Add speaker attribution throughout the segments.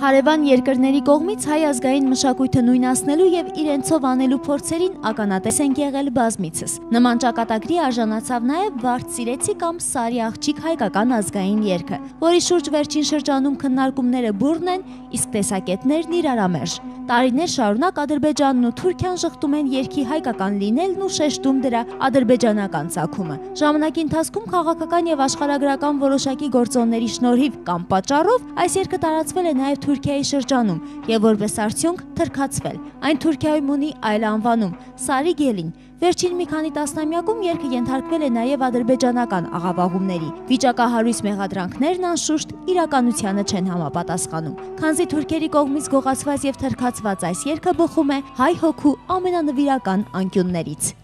Speaker 1: Հարևան երկրների կողմից հայ ազգային մշակույթը նույնացնելու եւ իրենցով անելու փորձերին ականատես են եղել բազմիցս։ Նման ճակատագրի արժանացավ նաեւ Վարդ Սիրեցի կամ Սարի աղջիկ հայկական ազգային երգը, որի շուրջ վերջին շրջանում քննարկումները բուրն են, իսկ տեսակետներն իրարամերժ։ Տարիներ շարունակ Ադրբեջանն ու Թուրքիան շղթում են երկի հայկական լինելն ու շեշտում դրա ադրբեջանական ցակումը։ Ժամանակի ընթացքում քաղաքական եւ աշխարհագրական որոշակի գործոնների շնորհիվ կամ պատճառով այս երկը տարածվել է նաեւ Թուրքիայի շրջանում եւ որպես արդյունք թրքացվել։ Այն Թուրքիայում ունի այլ անվանում՝ Սարի Գելին։ Վերջին մի քանի տասնամյակում երկը ենթարկվել է նաև ադրբեջանական աղավաղումների։ Վիճակահարույց մեղադրանքներն անշուշտ իրականությանը չեն համապատասխանում։ Քանզի թուրքերի կողմից գողացված եւ թրքացված այս երկը բխում է հայ հոգու ամենանվիրական անկյուններից։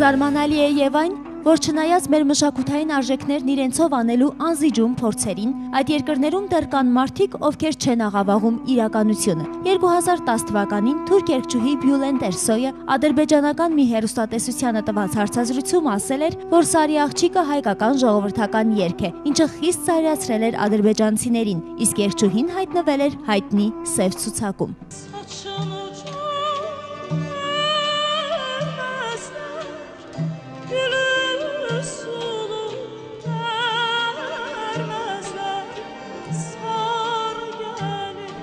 Speaker 1: Զարմանալի է եւ այն, որ չնայած մեր մշակութային արժեքներն իրենցով անելու անզիջում փորձերին, այդ երկրներում դեռ կան մարդիկ, ովքեր չեն աղավաղում իրականությունը։ 2010 թվականին թուրք երգչուհի Բյուլեն Տերսոյը ադրբեջանական մի հերոստատեսությանը տված հարցազրույցում ասել էր, որ Սարի աղջիկը հայկական ժողովրդական երգ է, ինչը խիստ ծայրացրել էր ադրբեջանցիներին, իսկ երգչուհին հայտնվել էր հայտնի սև ցուցակում։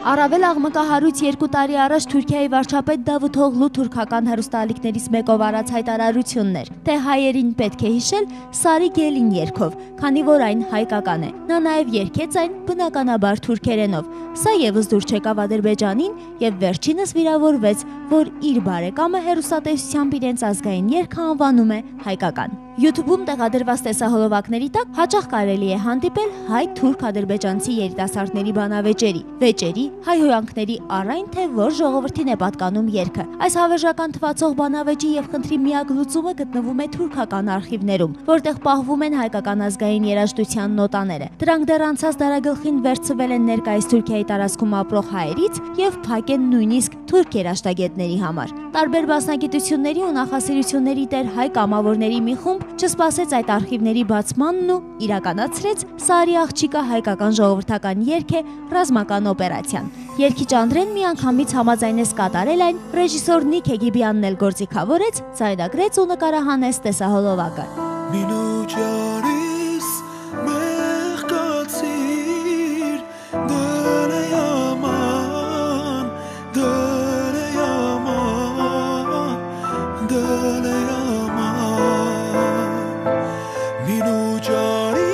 Speaker 1: Առավել աղմկահարույց երկու տարի առաջ Թուրքիայի վարչապետ Դավութ Օղլու թուրքական հերոստալիքներից մեկով արած հայտարարություններ, թե հայերին պետք է հիշել Սարի Գելին երգով, քանի որ այն հայկական է։ Նա նաև երգեց այն բնականաբար թուրքերենով։ Սա եւս դուր չեկավ Ադրբեջանին եւ վերջինս վիրավորվեց, որ իր բարեկամը հերոստատեսությամբ իրենց ազգային երգը անվանում է հայկական։ YouTube-ում տեղադրված տեսահոլովակների տակ հաճախ կարելի է հանդիպել հայ-թուրք ադրբեջանցի երիտասարդների բանավեճերի, վեճերի, հայհոյանքների առայն թե որ ժողովրդին է պատկանում երգը։ Այս հավերժական թվացող բանավեճի եւ խնդրի միակ լուծումը գտնվում է թուրքական արխիվներում, որտեղ պահվում են հայկական ազգային երաժշտության նոտաները։ Դրանք դեռ անցած դարագլխին վերցվել են ներկայիս Թուրքիայի տարածքում ապրող հայերից եւ փակ են նույնիսկ թուրք երաշտագետների համար։ Տարբեր մասնագիտությունների ու նախասիրությունների տեր հայ կամավորների մի խումբ չսպասեց այդ արխիվների բացմանն ու իրականացրեց Սարի աղջիկա հայկական ժողովրդական երգ է ռազմական օպերացիան։ Երկի ճանդրեն միանգամից համաձայնեց կատարել այն, ռեժիսոր Նիկ Հեգիբյանն էլ գործիքավորեց, ցայնագրեց ու նկարահանեց տեսահոլովակը։ Մինուջարի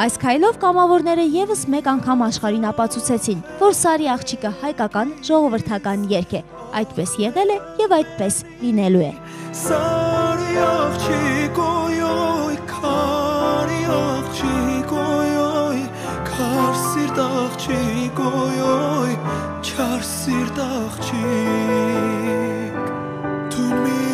Speaker 1: Այս քայլով կամավորները եւս մեկ անգամ աշխարհին ապացուցեցին, որ Սարի աղջիկը հայկական ժողովրդական երգ է։ Այդպես եղել է եւ այդպես լինելու է։ Սարի աղջիկ dağçı koy oy Çar sir dağçı Tün mi